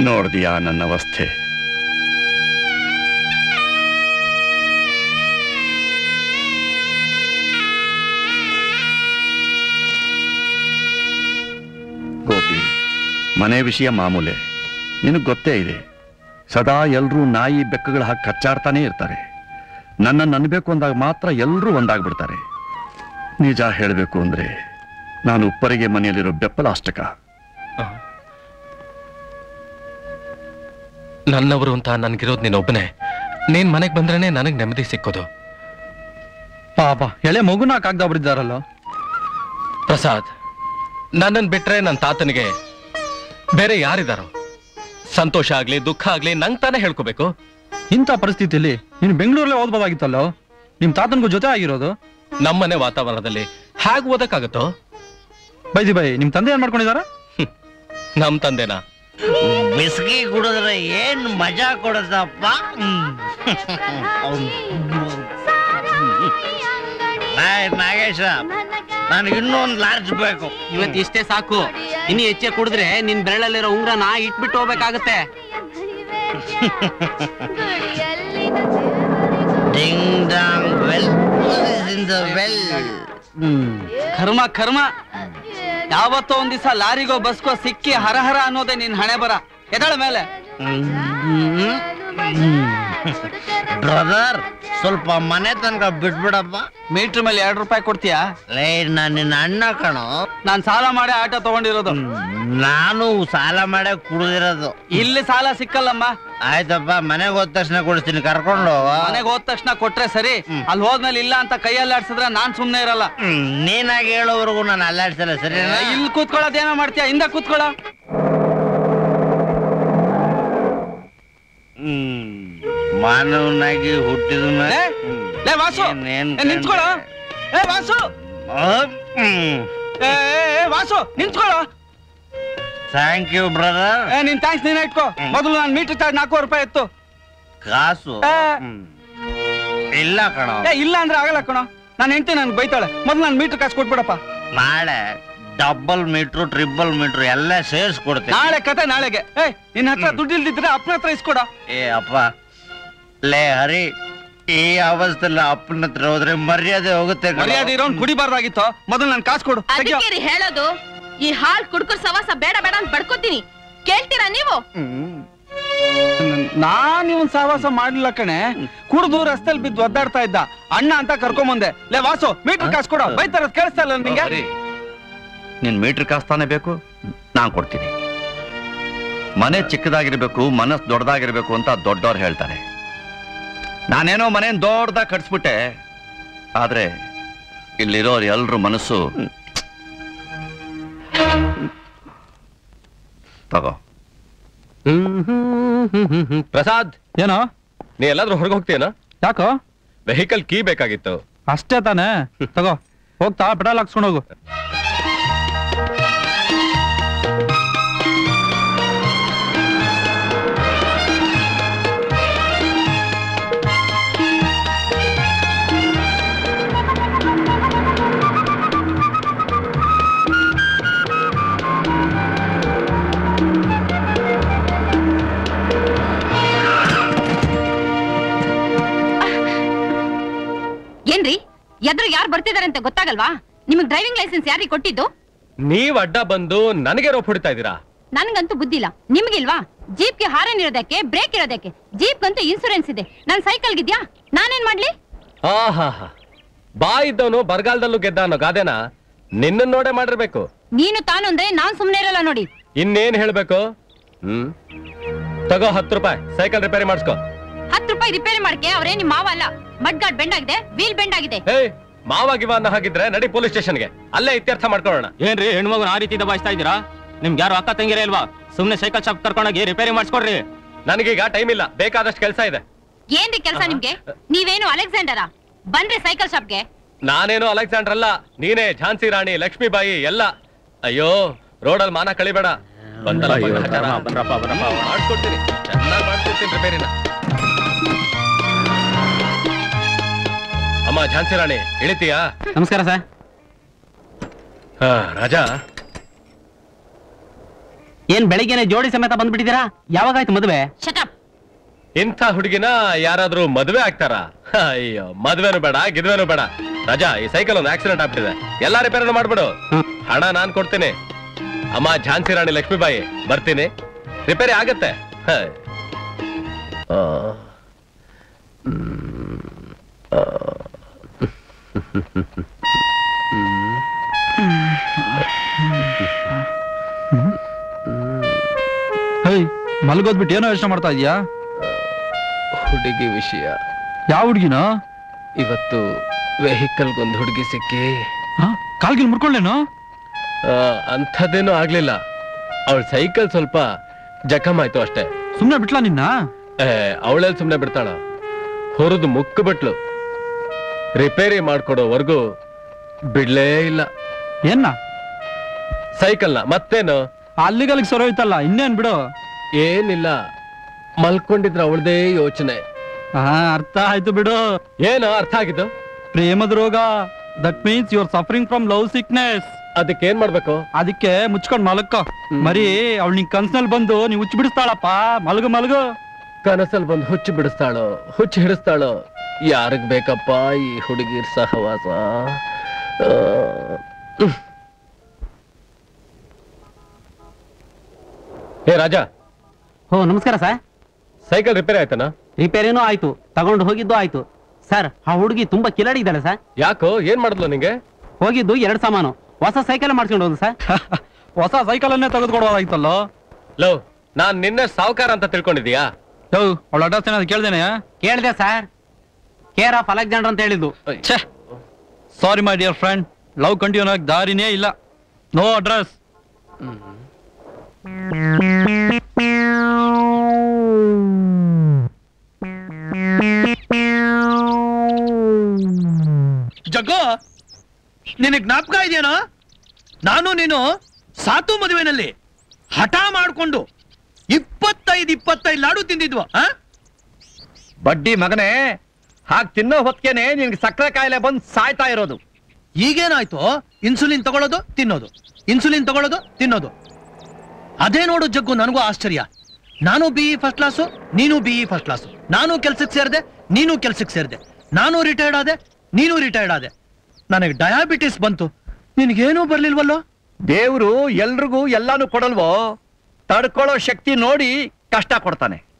ನೋಡ್ದಿಯಾ ನನ್ನ ಅವಸ್ಥೆ? ಗೋಪಿ, ಮನೆ ವಿಷಯ ಮಾಮೂಲೆ. ನಿನಗ್ ಗೊತ್ತೇ ಇದೆ. ಸದಾ ಎಲ್ಲರೂ ನಾಯಿ ಬೆಕ್ಕಗಳ ಹಾಕಿ ಕಚ್ಚಾಡ್ತಾನೆ ಇರ್ತಾರೆ. ನನ್ನನ್ನು ಅನ್ಬೇಕು ಅಂದಾಗ ಮಾತ್ರ ಎಲ್ಲರೂ ಒಂದಾಗ್ಬಿಡ್ತಾರೆ. ನಿಜ ಹೇಳಬೇಕು ಅಂದ್ರೆ ನಾನು ಉಪ್ಪರಿಗೆ ಮನೆಯಲ್ಲಿರೋ ಬೆಪ್ಪಲ ಅಷ್ಟಕ ನನ್ನವರು ಅಂತ ನನ್ಗಿರೋದು ನೀನೊಬ್ಬನೇ ನೀನ್ ಮನೆಗೆ ಬಂದ್ರೇನೆ ನನಗೆ ನೆಮ್ಮದಿ ಸಿಕ್ಕೋದು. ಪಾಪ ಎಳೆ ಮಗುನ ಕಾಗ್ದಾಬಿಟ್ಟಿದ್ದಾರಲ್ಲ ಪ್ರಸಾದ್ ನನ್ನನ್ನು ಬಿಟ್ರೆ ನನ್ನ ತಾತನಿಗೆ ಬೇರೆ ಯಾರಿದಾರೋ? ಸಂತೋಷ ಆಗ್ಲಿ ದುಃಖ ಆಗ್ಲಿ ನಂಗೆ ತಾನೇ ಹೇಳ್ಕೋಬೇಕು. ಇಂಥ ಪರಿಸ್ಥಿತಿಯಲ್ಲಿ ನೀನು ಬೆಂಗಳೂರಲ್ಲೇ ಓದ್ಬೋದಾಗಿತ್ತಲ್ಲೋ? ನಿಮ್ ತಾತನಿಗೂ ಜೊತೆ ಆಗಿರೋದು? ನಮ್ಮನೆ ವಾತಾವರಣದಲ್ಲಿ ಹೇಗೆ ಓದಕ್ಕಾಗತ್ತೋ? ಬೈದಿ ಬೈ ನಿಮ್ ತಂದೆ ಏನ್ ಮಾಡ್ಕೊಂಡಿದಾರ? ನಮ್ ತಂದೆನಾ? ಬಿಸ್ಕಿ ಕುಡಿದ್ರೆ ಏನ್ ಮಜಾ ಕೊಡದಪ್ಪ? ನಾಗೇಶ. ನನಗೆ ಇನ್ನೊಂದು ಲಾರ್ಜ್ ಬೇಕು. ಇವತ್ತು ಇಷ್ಟೇ ಸಾಕು. ಇನ್ನು ಹೆಚ್ಚೆ ಕುಡಿದ್ರೆ ನಿನ್ ಬೆರಳಲ್ಲಿರೋ ಉಂಗ್ರನ ಇಟ್ಬಿಟ್ಟು ಹೋಗ್ಬೇಕಾಗತ್ತೆ. Ding dong well in the well. ಕರ್ಮ ಕರ್ಮ. ಯಾವತ್ತೋ ಒಂದ್ ದಿವಸ ಲಾರಿಗೋ ಬಸ್ಗೋ ಸಿಕ್ಕಿ ಹರಹರ ಅನ್ನೋದೇ ನಿನ್ ಹಣೆ ಬರ. ಎದಳ ಮೇಲೆ. ಬ್ರದರ್ ಸ್ವಲ್ಪ ಮನೆ ತನಕ ಬಿಟ್ಬಿಡಪ್ಪ. ಮೀಟರ್ ಮೇಲೆ ಎರಡು ರೂಪಾಯಿ ಕೊಡ್ತೀಯಾ? ಲೇ ನಾನು ನಿನ್ನ ಅಣ್ಣ ಕಣೋ. ನಾನ್ ಸಾಲ ಮಾಡಿ ಆಟೋ ತಗೊಂಡಿರೋದು. ನಾನು ಸಾಲ ಮಾಡೇ ಕುಡಿದಿರೋದು. ಇಲ್ಲಿ ಸಾಲ ಸಿಕ್ಕಲ್ಲಮ್ಮ. ಆಯ್ತಪ್ಪ ಮನೆಗೆ ಹೋದ ತಕ್ಷಣ ಕೊಡಿಸ್ತೀನಿ. ಕರ್ಕೊಂಡು ಮನೆಗೆ ಹೋದ ತಕ್ಷಣ ಕೊಟ್ರೆ ಸರಿ ಅಲ್ಲಿ ಹೋದ್ಮೇಲೆ ಇಲ್ಲ ಅಂತ ಕೈಯಲ್ಲಿ ಅಲ್ಲಾಡ್ಸಿದ್ರೆ ನಾನ್ ಸುಮ್ನೆ ಇರಲ್ಲ. ನೀನಾಗಿ ಹೇಳೋವರೆಗೂ ನಾನು ಅಲ್ಲಾಡ್ಸಲ್ಲ ಸರಿ ಇಲ್ಲಿ ಕೂತ್ಕೊಳ್ಳೋದೇನೋ ಮಾಡ್ತೀಯ? ಹಿಂದ ಕೂತ್ಕೊಳ್ಳ. ಮಾನವನಾಗಿ ಹುಟ್ಟಿದ ವಾಸು! ನಿಂತ್ಕೊಳ್ಳೋ. ಏ ವಾಸು! ವಾಸು ನಿಂತ್ಕೊಳ್ಳೋ. ಥ್ಯಾಂಕ್ ಯು ಬ್ರದರ್ ಏ ನಿನ್ ಥ್ಯಾಂಕ್ಸ್ ನೀನ್ ಇಟ್ಕೋ. ಮೊದಲು ನಾನು ಮೀಟರ್ ಚಾರ್ಜ್ ನಾಲ್ಕೂವರೆ ರೂಪಾಯಿ ಇತ್ತು. ಕಾಸು? ಏ. ಇಲ್ಲ ಕಣ. ಏ ಇಲ್ಲ ಅಂದ್ರೆ ಆಗಲ್ಲ ಕಣೋ. ನಾನು ಹೆಂಡತಿ ನನ್ಗೆ ಬೈತಾಳೆ. ಮೊದಲು ನಾನು ಮೀಟರ್ ಕಾಸು ಕೊಟ್ಬಿಡಪ್ಪ. ನಾಳೆ ಡಬಲ್ ಮೀಟ್ರು ಟ್ರಿಬಲ್ ಮೀಟ್ರು ಎಲ್ಲ ಸೇರಿಸ್ಕೊಡ್ತೀನಿ ನಾಳೆ ಕತೆ ನಾಳೆಗೆ. ಏ ನಿನ್ನ ಹತ್ರ ದುಡ್ಡು ಇಲ್ದಿದ್ರೆ ಅಪ್ಪನ ಹತ್ರ ಇಸ್ಕೊಡ. ಏ ಅಪ್ಪ. ಲೇ ಹರಿ ಈ ಅವಸ್ಥೆಲ್ಲ ಅಪ್ಪನ ಹತ್ರ ಹೋದ್ರೆ ಮರ್ಯಾದೆ ಹೋಗುತ್ತೆ ಕಣೋ. ಮರ್ಯಾದೆ ಇರೋನ್ ಕುಡಿಬಾರ್ದಾಗಿತ್ತು. ಮೊದಲು ನಾನು ಕಾಸು ಕೊಡು. ತೆಗ್ಯೋ. ಅದಕ್ಕೆ ರೀ ಹೇಳೋದು? ಈ ಹಾಲ್ ಕುಡ್ಕರ್ ಸವಾಸ ಬೇಡ ಬೇಡ ಅಂತ ಬಡ್ಕೋತೀನಿ. ಕೇಳ್ತೀರಾ ನೀವು? ನಾನ್ ಇವನ್ ಸಹವಾಸ ಮಾಡ್ಲಿಲ್ಲ ಕಣೆ. ಕುಡ್ದು ರಸ್ತೆಲ್ ಬಿದ್ದು ಒದ್ದಾಡ್ತಾ ಇದ್ದ. ಅಣ್ಣ ಅಂತ ಕರ್ಕೊಂಬಂದೆ. ಲೇ ವಾಸು ಮೀಟರ್ ಕಾಸು ಕೊಡು. ಬೈತಾರ ಕೇಳಿಸ್ತಾ ಇಲ್ಲ ನಿಂಗೆ? ನಿನ್ ಮೀಟರ್ ಕಾಸ್ತಾನೆ ಬೇಕು? ನಾನ್ ಕೊಡ್ತೀನಿ. ಮನೆ ಚಿಕ್ಕದಾಗಿರ್ಬೇಕು ಮನಸ್ ದೊಡ್ಡದಾಗಿರ್ಬೇಕು ಅಂತ ದೊಡ್ಡವ್ರು ಹೇಳ್ತಾರೆ. ನಾನೇನೋ ಮನೆ ದೊಡ್ಡದಾಗಿ ಕಟ್ಸ್ಬಿಟ್ಟೆ. ಆದ್ರೆ ಇಲ್ಲಿರೋರು ಎಲ್ರು ಮನಸ್ಸು ತಗೋ. ಪ್ರಸಾದ್! ಏನೋ? ನೀ ಎಲ್ಲಾದ್ರೂ ಹೊರಗೆ ಹೋಗ್ತೀಯನ? ಯಾಕೋ? ವೆಹಿಕಲ್ ಕೀ ಬೇಕಾಗಿತ್ತು. ಅಷ್ಟೇ ತಾನೇ? ತಗೋ ಹೋಗ್ತಾ ಪೆಟ್ರೋಲ್ ಹಾಕ್ಸ್ಕೊಂಡು ಹೋಗು. ಯಾರು ಬರ್ತಿದ್ದಾರೆ ಅಂತ ಗೊತ್ತಾಗಲ್ವಾ? ನಿಮಗೆ ಡ್ರೈವಿಂಗ್ ಲೈಸೆನ್ಸ್ ಯಾರಿಗೆ ಕೊಟ್ಟಿದ್ದು? ನೀವ್ ಅಡ್ಡ ಬಂದು ನನಗೆ ರೋಪ್ ಹೊಡಿತಾ ಇದ್ದೀರಾ? ನನ್ಗಂತೂ ಬುದ್ಧಿಲ್ಲ ನಿಮ್ಗಿಲ್ವಾ? ಜೀಪ್ಗೆ ಹಾರನ್ ಇರೋದಕ್ಕೆ ಬ್ರೇಕ್ ಇರೋದಕ್ಕೆ. ಜೀಪ್ಗಂತೂ ಇನ್ಸೂರೆನ್ಸ್ ಇದೆ. ನನ್ ಸೈಕಲ್ಗಿದ್ಯಾ ನಾನೇನ್ ಮಾಡ್ಲಿ? ಆಹಾ ಬಾ ಇದ್ದವನು ಬರಗಾಲದಲ್ಲೂ ಗೆದ್ದ ಅನ್ನೋ ಗಾದೆನ ನಿನ್ನ ನೋಡೇ ಮಾಡಿರ್ಬೇಕು. ನೀನು ತಾನು ಅಂದ್ರೆ ನಾನ್ ಸುಮ್ನೆ ಇರಲ್ಲ ನೋಡಿ. ಇನ್ನೇನ್ ಹೇಳ್ಬೇಕು? ಹ್ಮ್? ತಗೋ ಹತ್ತು ರೂಪಾಯಿ. ಸೈಕಲ್ ರಿಪೇರಿ ಮಾಡಿಸ್ಕೋ. ಹತ್ತು ರೂಪಾಯಿ ರಿಪೇರಿ ಮಾಡಕ್ಕೆ ಅವರೇ ನಿಮ್ ಮಾವ ಅಲ್ಲ. ಮಡ್ಗಾಡ್ ಬೆಂಡ್ ಆಗಿದೆ ವೀಲ್ ಬೆಂಡ್ ಆಗಿದೆ. ಏಯ್ ಮಾವಾಗಿವ ಅನ್ನ ಹಾಗಿದ್ರೆ ನಡಿ ಪೊಲೀಸ್ ಸ್ಟೇಷನ್ಗೆ. ಅಲ್ಲೇ ಇತ್ಯರ್ಥ ಮಾಡ್ಕೊಳ್ಳೋಣ. ಏನ್ರಿ ಹೆಣ್ಮಗುನ ಆ ರೀತಿ ದಬಾಯಿಸ್ತಾ ಇದ್ದೀರಾ? ನಿಮ್ಗೆ ಯಾರು ಅಕ್ಕ ತಂಗಿರೇ ಇಲ್ವಾ? ಸುಮ್ನೆ ಸೈಕಲ್ ಶಾಪ್ ಕರ್ಕೊಂಡೋಗಿ ರಿಪೇರಿ ಮಾಡಿಸ್ಕೊಡ್ರಿ. ನನಗೀಗ ಟೈಮ್ ಇಲ್ಲ. ಬೇಕಾದಷ್ಟು ಕೆಲಸ ಇದೆ. ಏನ್ರಿ ಕೆಲಸ ನಿಮ್ಗೆ? ನೀವೇನು ಅಲೆಕ್ಸಾಂಡರಾ? ಬಂದ್ರೆ ಸೈಕಲ್ ಶಾಪ್ಗೆ. ನಾನೇನು ಅಲೆಕ್ಸಾಂಡರ್ ಅಲ್ಲ ನೀನೇ ಝಾನ್ಸಿ ರಾಣಿ ಲಕ್ಷ್ಮೀಬಾಯಿ ಎಲ್ಲ. ಅಯ್ಯೋ ರೋಡಲ್ಲಿ ಮಾನ ಕಳಿಬೇಡ. ಬಂದಲ್ಲ ಬಂದ್ರಪ್ಪ. ಮಾಡ್ಕೊಡ್ತೀನಿ. ಚೆನ್ನಾಗಿ ಮಾಡ್ಕೊಡ್ತೀನಿ ರಿಪೇರಿನ. ಅಮ್ಮ ಝಾನ್ಸಿ ರಾಣಿ ಇಳಿತೀಯಾ? ನಮಸ್ಕಾರ ಸರ್. ಹಾ ರಾಜ. ಏನ್ ಬೆಳಿಗ್ಗೆನೆ ಜೋಡಿ ಸಮೇತ ಬಂದ್ಬಿಟ್ಟಿದ್ದೀರಾ? ಯಾವಾಗಾಯ್ತು ಮದುವೆ? ಶಟಪ್ ಇಂಥ ಹುಡುಗಿನ ಯಾರಾದ್ರೂ ಮದುವೆ ಆಗ್ತಾರ? ಅಯ್ಯೋ ಮದ್ವೆನು ಬೇಡ ಗಿದ್ವೇನು ಬೇಡ. ರಾಜಾ ಈ ಸೈಕಲ್ ಒಂದು ಆಕ್ಸಿಡೆಂಟ್ ಆಗ್ಬಿಟ್ಟಿದೆ. ಎಲ್ಲಾ ರಿಪೇರ್ ಮಾಡ್ಬಿಡು. ಹಣ ನಾನ್ ಕೊಡ್ತೀನಿ. ಅಮ್ಮ ಝಾನ್ಸಿ ರಾಣಿ ಲಕ್ಷ್ಮೀಬಾಯಿ ಬರ್ತೀನಿ. ರಿಪೇರಿ ಆಗತ್ತೆ. ಹ. ಆ. ಹೇ ಮಲ್ಗೋದ್ಬಿಟ್ಟು ಏನೋ ಯೋಚನೆ ಮಾಡ್ತಾ ಇದೀಯಾ? ಹುಡುಗಿ ವಿಷಯ. ಯಾವ ಹುಡುಗಿನ? ಇವತ್ತು ವೆಹಿಕಲ್ ವೆಹಿಕಲ್ಗೊಂದು ಹುಡುಗಿ ಸಿಕ್ಕಿ. ಕಾಲ್ಗಿಲ್ ಮುರ್ಕೊಳ್ಳೇನು? ಅಂಥದ್ದೇನು ಅಂಥದ್ದೇನೂ ಆಗ್ಲಿಲ್ಲ. ಅವಳ ಸೈಕಲ್ ಸ್ವಲ್ಪ ಜಖಮ್ ಆಯ್ತು ಅಷ್ಟೇ. ಸುಮ್ನೆ ಬಿಟ್ಲಾ ನಿನ್ನ? ಅವಳೇ ಸುಮ್ನೆ ಬಿಡ್ತಾಳ. ಹೊರದು ಮುಕ್ಕು ಬಿಟ್ಲು. ರಿಪೇರಿ ಮಾಡ್ಕೊಡೋವರೆಗೂ ಬಿಡ್ಲೇ ಇಲ್ಲ. ಏನ ಸೈಕಲ್ನ ಮತ್ತೇನು? ಅಲ್ಲಿಗಲ್ಲಿಗೆ ಸೊರೋಯ್ತಲ್ಲ ಇನ್ನೇನ್ ಬಿಡು. ಏನಿಲ್ಲ ಮಲ್ಕೊಂಡಿದ್ರ ಅವಳದೇ ಯೋಚನೆ. ಹಾ ಅರ್ಥ ಆಯ್ತು ಬಿಡು. ಏನೋ ಅರ್ಥ ಆಗಿದ್ದು? ಪ್ರೇಮದ ರೋಗ that means your suffering from love sickness ಅದಕ್ಕೆ ಏನ್ ಮಾಡ್ಬೇಕು? ಅದಕ್ಕೆ ಮುಚ್ಕೊಂಡ್ ಮಲಕ್ಕೋ ಮರಿ ಅವಳು ನಿನ್ ಕನ್ಸ್ನಲ್ಲಿ ಬಂದು ನೀವು ಹುಚ್ಚು ಬಿಡಿಸ್ತಾಳಪ್ಪ. ಮಲಗು ಮಲಗು. ಕನಸಲ್ಲಿ ಬಂದು ಹುಚ್ಚು ಬಿಡಿಸ್ತಾಳು ಹುಚ್ಚು ಹಿಡಿಸ್ತಾಳೋ ಯಾರಿಗ್ ಬೇಕಪ್ಪ ಈ ಹುಡುಗಿರ್ ಸಹವಾಸ. ಏ ರಾಜಾ. ಹೋ ನಮಸ್ಕಾರ ಸರ್. ಸೈಕಲ್ ರಿಪೇರಿ ಆಯ್ತಾನ ರಿಪೇರಿನೂ ಆಯ್ತು. ತಗೊಂಡು ಹೋಗಿದ್ದು ಆಯ್ತು. ಸರ್ ಆ ಹುಡುಗಿ ತುಂಬಾ ಕಿಲಾಡಿ ಇದ್ದಾಳೆ ಸರ್. ಯಾಕೋ? ಏನ್ ಮಾಡಿದ್ಲು ನಿಂಗೆ? ಹೋಗಿದ್ದು ಎರಡು ಸಾಮಾನು. ಹೊಸ ಸೈಕಲ್ ಮಾಡ್ಸ್ಕೊಂಡು ಹೋದ್ರು ಸರ್. ಹೊಸ ಸೈಕಲ್ ಅನ್ನೇ ತೆಗೆದುಕೊಡೋದಾಗಿತ್ತಲ್ಲೋ ಲೋ ನಾನ್ ನಿನ್ನೆ ಸಾವುಕಾರ ಅಂತ ತಿಳ್ಕೊಂಡಿದ್ಯಾ ಅವಳ ಅಡ್ರೆಸ್ ಏನಾದ್ರು ಕೇಳ್ದೇನೆ ಕೇಳಿದೆ ಸರ್. ಕೇರ್ ಆಫ್ ಅಲೆಕ್ಸಾಂಡರ್ ಅಂತ ಹೇಳಿದ್ದು. ಛೇ. Sorry my dear friend love continue ಆಗಿ ದಾರಿನೇ ಇಲ್ಲ. ನೋ ಅಡ್ರೆಸ್ ಜಗ್ಗೋ ನಿನಗ್ ಜ್ಞಾಪಕ ಇದೆಯೇನೋ? ನಾನು ನೀನು ಸಾತು ಮದುವೆನಲ್ಲಿ ಹಠ ಮಾಡ್ಕೊಂಡು ಇಪ್ಪತ್ತೈದು ಇಪ್ಪತ್ತೈದು ಲಾಡು ತಿಂದಿದ್ವು ಆ? ಬಡ್ಡಿ ಮಗನೇ ಹಾಗೆ ತಿನ್ನೋ ಹೊತ್ತೇನೆ ನಿನ್ಗೆ ಸಕ್ಕರೆ ಕಾಯಿಲೆ ಬಂದು ಸಾಯ್ತಾ ಇರೋದು. ಈಗೇನಾಯ್ತು? ಇನ್ಸುಲಿನ್ ತಗೊಳ್ಳೋದು ತಿನ್ನೋದು. ಇನ್ಸುಲಿನ್ ತಗೊಳ್ಳೋದು ತಿನ್ನೋದು. ಅದೇ ನೋಡು ಜಗ್ಗು ನನಗೂ ಆಶ್ಚರ್ಯ. ನಾನು ಬಿ ಫಸ್ಟ್ ಕ್ಲಾಸು ನೀನು ಬಿ ಫಸ್ಟ್ ಕ್ಲಾಸು. ನಾನು ಕೆಲ್ಸಕ್ಕೆ ಸೇರಿದೆ ನೀನು ಕೆಲ್ಸಕ್ಕೆ ಸೇರಿದೆ. ನಾನು ರಿಟೈರ್ಡ್ ಆದೆ ನೀನು ರಿಟೈರ್ಡ್ ಆದೆ. ನನಗೆ ಡಯಾಬಿಟಿಸ್ ಬಂತು. ನಿನಗೇನೂ ಬರ್ಲಿಲ್ವಲ್ಲೋ? ದೇವರು ಎಲ್ರಿಗೂ ಎಲ್ಲಾನು ಕೊಡಲ್ವೋ? ತಡ್ಕೊಳ್ಳೋ ಶಕ್ತಿ ನೋಡಿ ಕಷ್ಟ ಕೊಡ್ತಾನೆ.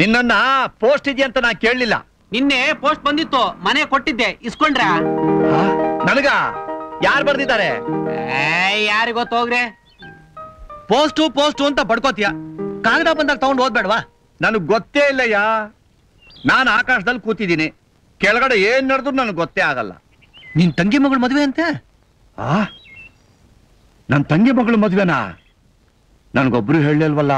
ನಿನ್ನನ್ನ ಪೋಸ್ಟ್ ಇದೆಯಂತ ನಾ ಕೇಳಲಿಲ್ಲ. ನಿನ್ನೆ ಪೋಸ್ಟ್ ಬಂದಿತ್ತು ಮನೆ ಕೊಟ್ಟಿದ್ದೆ ಇಸ್ಕೊಂಡ್ರ? ನನಗ? ಯಾರು ಬರ್ದಿದ್ದಾರೆ? ಯಾರಿಗ್ ಗೊತ್ತೋಗ್ರೆ ಪೋಸ್ಟು ಪೋಸ್ಟು ಅಂತ ಬಡ್ಕೋತೀಯ ಕಾಗದ ಬಂದಾಗ ತಗೊಂಡು ಓದ್ಬೇಡವಾ? ನನಗ್ ಗೊತ್ತೇ ಇಲ್ಲಯ್ಯ. ನಾನು ಆಕಾಶದಲ್ಲಿ ಕೂತಿದ್ದೀನಿ. ಕೆಳಗಡೆ ಏನ್ ನಡೆದ್ರು ನನಗೆ ಗೊತ್ತೇ ಆಗಲ್ಲ. ನಿನ್ ತಂಗಿ ಮಗಳು ಮದುವೆ ಅಂತೆ? ಆ? ನನ್ ತಂಗಿ ಮಗಳು ಮದುವೆನಾ? ನನಗೊಬ್ರು ಹೇಳಲಿಲ್ವಲ್ಲ?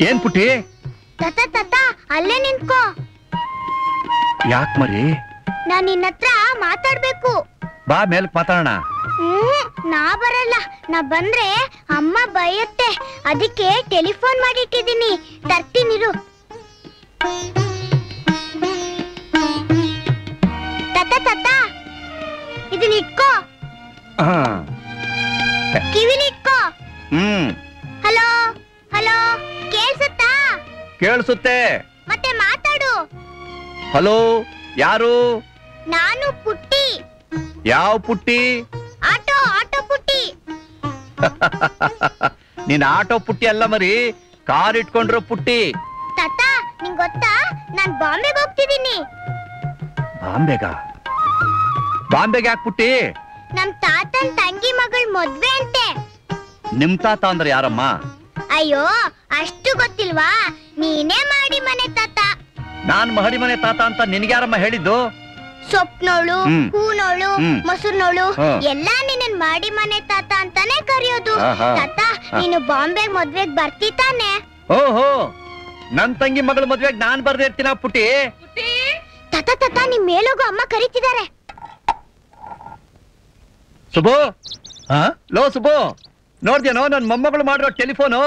ಏನ್ ಪುಟ್ಟಿ? ತಾತ ತಾತ ಅಲ್ಲೇ ನಿಂತ್ಕೋ. ಯಾಕ್ ಮರಿ? ನಾನ್ ನಿನ್ನ ಹತ್ರ ಮಾತಾಡ್ಬೇಕು. ಬಾ ಮೇಲ್ಕ್ ಮಾತಾಡೋಣ. ಹ್ಮ್ ನಾ ಬರಲ್ಲ. ನಾ ಬಂದ್ರೆ ಅಮ್ಮ ಬಯತ್ತೆ. ಅದಕ್ಕೆ ಟೆಲಿಫೋನ್ ಮಾಡಿಟ್ಟಿದ್ದೀನಿ. ತರ್ತೀನಿರು ತಾತ ತಾತ ಇದನ್ನ ಇಟ್ಕೋ. ಹಾ. ಕಿವಿಲಿಟ್ಕೋ ಹ್ಮ್. ಕೇಳಿಸುತ್ತೆ. ಮತ್ತೆ ಮಾತಾಡು. ಹಲೋ ಯಾರು? ನಾನು ಪುಟ್ಟಿ. ಯಾವ ಪುಟ್ಟಿ? ಆಟೋ ಆಟೋ ಪುಟ್ಟಿ. ನೀನ್ ಆಟೋ ಪುಟ್ಟಿ ಅಲ್ಲ ಮರಿ ಕಾರ್ ಇಟ್ಕೊಂಡ್ರೋ ಪುಟ್ಟಿ. ತಾತ ನಿಂಗ್ ಗೊತ್ತಾ? ನಾನ್ ಬಾಂಬೆಗೆ ಹೋಗ್ತಿದ್ದೀನಿ ಬಾಂಬೆಗ? ಬಾಂಬೆಗೆ ಯಾಕೆ ಪುಟ್ಟಿ? ನಮ್ ತಾತನ್ ತಂಗಿ ಮಗಳ್ ಮದ್ವೆ ಅಂತೆ. ನಿಮ್ ತಾತ ಅಂದ್ರೆ ಯಾರಮ್ಮ? ಅಯ್ಯೋ ಅಷ್ಟು ಗೊತ್ತಿಲ್ವಾ? ನೀನೇ ಮಾಡಿ ಮನೆ ತಾತ. ನಾನ್ ಮಹಡಿ ಮನೆ ತಾತ ಅಂತ ನಿನ್ಗ್ಯಾರಮ್ಮ ಹೇಳಿದ್ದು? ಸೊಪ್ನೋಳು. ಹೂನೋಳು. ಮೊಸರ್ನೋಳು ಎಲ್ಲಾ ನಿನ್ನ ಮಾಡಿ ಮನೆ ತಾತ ಅಂತಾನೆ ಕರೆಯೋದು. ತಾತ ನೀನು ಬಾಂಬೆ ಮದ್ವೆಗ್ ಬರ್ತಿ ತಾನೆ. ಓಹೋ ನನ್ ತಂಗಿ ಮಗಳ ಮದ್ವೆಗ್ ನಾನ್ ಬರ್ದಿರ್ತೀನ ಪುಟ್ಟಿ? ತಾತ ತಾತ ನಿಮ್ ಮೇಲೋಗು ಅಮ್ಮ ಕರೀತಿದ್ದಾರೆ. ಸುಬು ಹಾ? ಲೋ ಸುಬು ನೋಡ್ದೇನೋ ನನ್ ಮೊಮ್ಮಗಳು ಮಾಡಿರೋ telephone?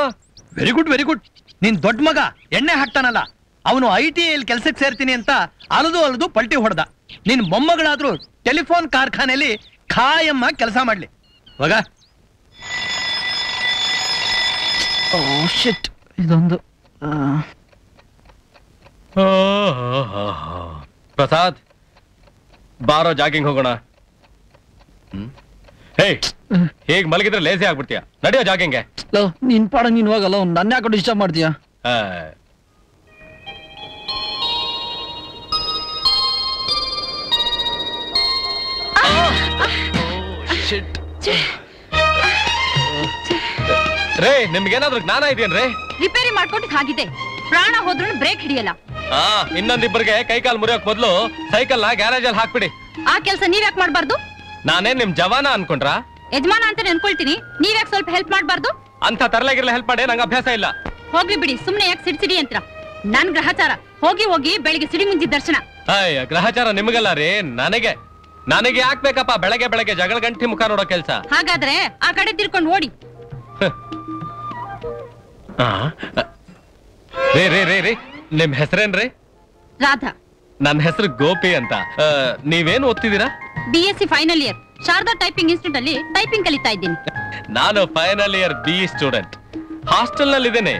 Very good very good ನಿನ್ ದೊಡ್ಡ ಮಗ ಎಣ್ಣೆ ಹಾಕ್ತಾನಲ್ಲ ಅವನು ಐ ಟಿ ಐಲ್ ಕೆಲ್ಸಕ್ಕೆ ಸೇರ್ತೀನಿ ಅಂತ ಅಲದು ಅಲದು ಪಲ್ಟಿ ಹೊಡೆದ. ನಿನ್ ಮೊಮ್ಮಗಳಾದ್ರೂ ಟೆಲಿಫೋನ್ ಕಾರ್ಖಾನೆಯಲ್ಲಿ ಖಾಯಮ್ಮ ಕೆಲಸ ಮಾಡ್ಲಿ. ಹೋಗ ಶಿಟ್ ಇದೊಂದು ಪ್ರಸಾದ್ ಬಾರೋ ಜಾಗಿಂಗ್ ಹೋಗೋಣ. ಹೇ ಹೇಗ್ ಮಲಗಿದ್ರೆ ಲೇಸಿ ಆಗ್ಬಿಡ್ತೀಯ? ನಡೆಯೋ ಜಾಗಿಂಗ್ಗೆ ನಿನ್ ಪಾಡ ನೀನ್ ಹೋಗಲ್ಲ ನನ್ನ ಯಾಕೆ ಡಿಸ್ಟರ್ಬ್ ಮಾಡ್ತೀಯ? ಆ, ರೇ ನಿಮ್ಗೇನಾದ್ರೂ ಜ್ಞಾನ ಇದೆಯೇನ್ರಿ? ರಿಪೇರಿ ಮಾಡ್ಕೊಂಡು ಹಾಗಿದೆ ಪ್ರಾಣ ಹೋದ್ರು ಬ್ರೇಕ್ ಹಿಡಿಯಲ್ಲ. ಹಾ ಇನ್ನೊಂದಿಬ್ಬರಿಗೆ ಕೈಕಾಲ್ ಮುರಿಯೋಕ್ ಮೊದ್ಲು ಸೈಕಲ್ನ ಗ್ಯಾರೇಜ್ ಅಲ್ಲಿ ಹಾಕ್ಬಿಡಿ. ಆ ಕೆಲಸ ನೀವ್ ಯಾಕೆ ಮಾಡ್ಬಾರ್ದು? ನಾನೇನ್ ನಿಮ್ ಜವಾನ ಅನ್ಕೊಂಡ್ರ? ಯಜಮಾನ ಅಂತ ಅನ್ಕೊಳ್ತೀನಿ ನೀವ್ಯಾಕ್ ಸ್ವಲ್ಪ ಹೆಲ್ಪ್ ಮಾಡ್ಬಾರ್ದು? ಅಂತ ತರಲಾಗಿರ್ಲ ಹೆಲ್ಪ್ ಮಾಡಿ ನಂಗೆ ಅಭ್ಯಾಸ ಇಲ್ಲ. ಹೋಗ್ಲಿ ಬಿಡಿ ಸುಮ್ನೆ ಯಾಕೆ ಸಿಡ್ಸಿಡಿ ಅಂತ ನನ್ ಗ್ರಹಚಾರ. ಹೋಗಿ ಹೋಗಿ ಬೆಳಿಗ್ಗೆ ಸಿಡಿ ಮುಂಜಿ ದರ್ಶನ. ಅಯ್ಯ ಗ್ರಹಚಾರ ನಿಮಗಲ್ಲ ರೀ ನನಗೆ. ನನಗೆ ಯಾಕ್ ಬೇಕಪ್ಪ ಬೆಳಗ್ಗೆ ಬೆಳಗ್ಗೆ ಜಗಳ ಗಂಟಿ ಮುಖ ನೋಡೋ ಕೆಲ್ಸ? ಹಾಗಾದ್ರೆ ಆ ಕಡೆ ತಿರ್ಕೊಂಡು ಓಡಿ. ರೇ ರೇ ರೇ ರೀ ನಿಮ್ ಹೆಸರೇನ್ರಿ? ರಾಧಾ. ನನ್ನ ಹೆಸರು ಗೋಪಿ ಅಂತ. ಆ, ನೀವೇನ್ ಓದ್ತಿದ್ದೀರಾ? B S C final year Sharada typing institute ಅಲ್ಲಿ ಟೈಪಿಂಗ್ ಕಲಿತಾ ಇದ್ದೀನಿ. ನಾನು ಫೈನಲ್ ಇಯರ್ ಬಿ ಸ್ಟೂಡೆಂಟ್ ಹಾಸ್ಟೆಲ್ನಲ್ಲಿ ಇದ್ದೇನೆ.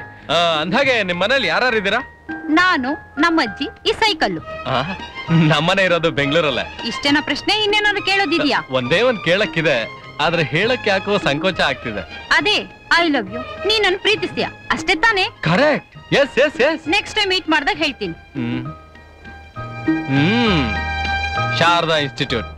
ಅಂದಾಗೆ ನಿಮ್ಮ ನಿಮ್ ಮನೇಲಿ ಯಾರು ಇದ್ದೀರಾ? ನಾನು ನಮ್ಮಜ್ಜಿ ಈ ಸೈಕಲ್ಲು. ನಮ್ಮನೆ ಇರೋದು ಬೆಂಗಳೂರಲ್ಲೇ. ಇಷ್ಟೇನ ಪ್ರಶ್ನೆ ಇನ್ನೇನಾದ್ರು ಕೇಳೋದಿದ್ಯಾ? ಒಂದೇ ಒಂದ್ ಕೇಳಕ್ಕಿದೆ ಆದ್ರೆ ಹೇಳಕ್ ಯಾಕೋ ಸಂಕೋಚ ಆಗ್ತಿದೆ. ಅದೇ ಐ ಲವ್ ಯು ನೀ ನನ್ ಪ್ರೀತಿಸ್ತೀಯ? ಅಷ್ಟೇ ತಾನೇ? Correct yes yes yes next time meet ಮಾಡ್ದಾಗ ಹೇಳ್ತೀನಿ. ಹ್ಮ್. ಹ್ಮ್. ಶಾರದಾ ಇನ್ಸ್ಟಿಟ್ಯೂಟ್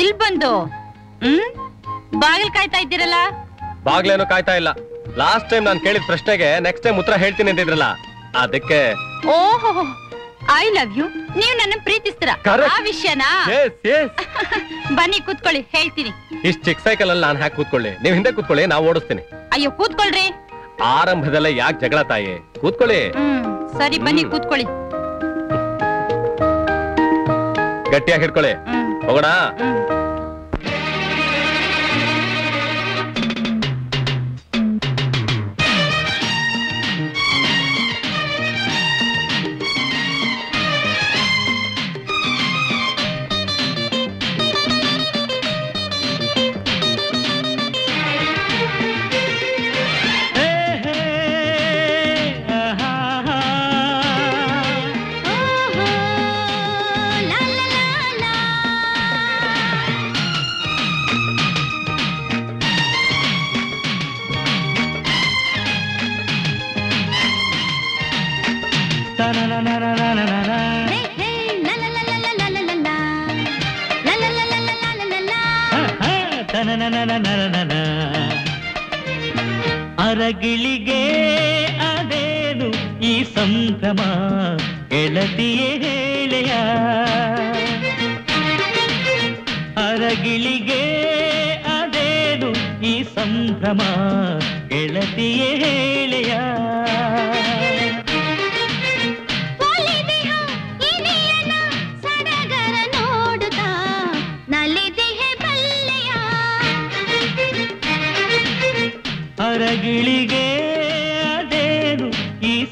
ಇಲ್ ಬಂದು? ಹ್ಮ್? ಬಾಗಿಲ್ ಕಾಯ್ತಾ ಇದ್ದೀರಲ್ಲ? ಬಾಗ್ಲೇನು ಕಾಯ್ತಾ ಇಲ್ಲ. ಲಾಸ್ಟ್ ಟೈಮ್ ನಾನು ಕೇಳಿದ ಪ್ರಶ್ನೆಗೆ ನೆಕ್ಸ್ಟ್ ಟೈಮ್ ಉತ್ತರ ಹೇಳ್ತೀನಿ ಅಂತಿದ್ರಲ್ಲ ಅದಕ್ಕೆ ಓಹೋ ಐ ಲವ್ ಯು ನೀವು ನನ್ನ ಪ್ರೀತಿಸ್ತೀರ. Correct. ಆ ವಿಷಯನಾ ಬನ್ನಿ ಕೂತ್ಕೊಳ್ಳಿ ಹೇಳ್ತೀನಿ. ಇಷ್ಟ ಚಿಕ್ಕ ಸೈಕಲ್ ಅಲ್ಲಿ ನಾನು ಹಾಕಿ ಕೂತ್ಕೊಳ್ಳಿ. ನೀವು ಹಿಂದೆ ಕೂತ್ಕೊಳ್ಳಿ ನಾವು ಓಡಿಸ್ತೀನಿ. ಅಯ್ಯೋ ಕೂತ್ಕೊಳ್ರಿ. ಆರಂಭದಲ್ಲೇ ಯಾಕೆ ಜಗಳ ತಾಯಿ? ಕೂತ್ಕೊಳ್ಳಿ. ಹ್ಮ್ ಸರಿ ಬನ್ನಿ ಕೂತ್ಕೊಳ್ಳಿ. ಗಟ್ಟಿಯಾಗಿ ಹಿಡ್ಕೊಳ್ಳಿ. ಹ್ಮ್. போகடா. ಅರಗಿಳಿಗೆ ಅದೇನು ಈ ಸಂಭ್ರಮ ಗೆಳತಿಯೇ ಹೇಳೆಯ ಅರಗಿಳಿಗೆ ಅದೇನು ಈ ಸಂಭ್ರಮ ಗೆಳತಿಯೇ ಹೇಳೆಯ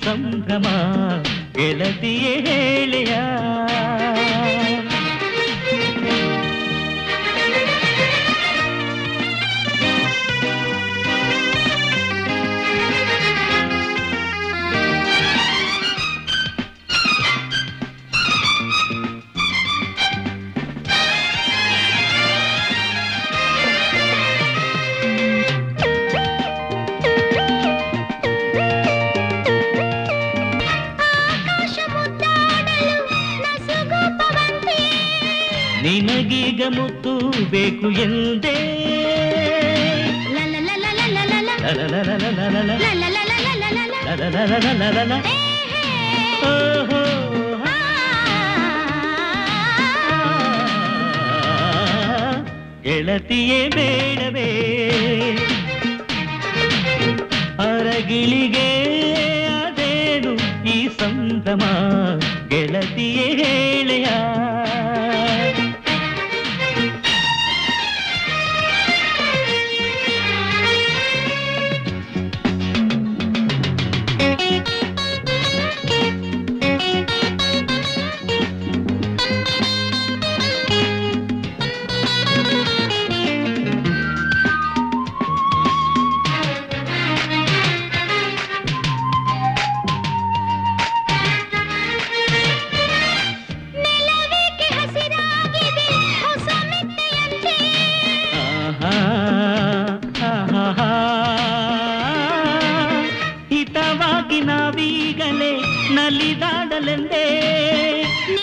ಸಂಭ್ರಮ ಗೆಳತಿಯೇ ಹೇಳೆಯ ನಿನಗೀಗ ಮುತ್ತು ಬೇಕು ಎಂದೇ. ಓಹೋ. ಗೆಳತಿಯೇ ಬೇಡವೇ. ಅರಗಿಳಿಗೆ ಅದೇನು ಈ ಸಂಭ್ರಮ ಗೆಳತಿಯೇ ಹೇಳೆಯ.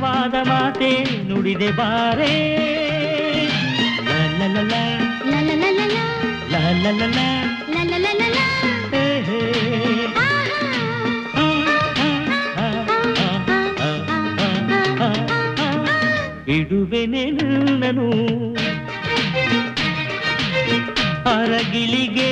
ಮಧುರವಾದ ಮಾತೆ ನುಡಿದೆ ಬಾರೇ. ಇಡುವೆನೆ ನನ್ನನು. ಅರಗಿಲಿಗೆ